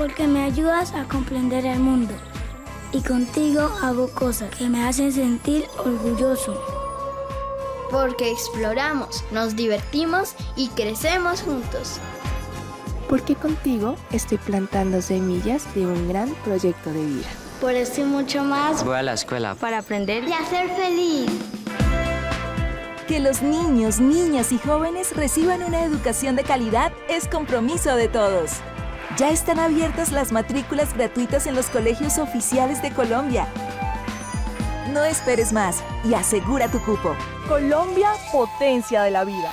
porque me ayudas a comprender el mundo. Y contigo hago cosas que me hacen sentir orgulloso. Porque exploramos, nos divertimos y crecemos juntos. Porque contigo estoy plantando semillas de un gran proyecto de vida. Por esto y mucho más. Voy a la escuela. Para aprender y hacer feliz. Que los niños, niñas y jóvenes reciban una educación de calidad es compromiso de todos. Ya están abiertas las matrículas gratuitas en los colegios oficiales de Colombia. No esperes más y asegura tu cupo. Colombia, potencia de la vida.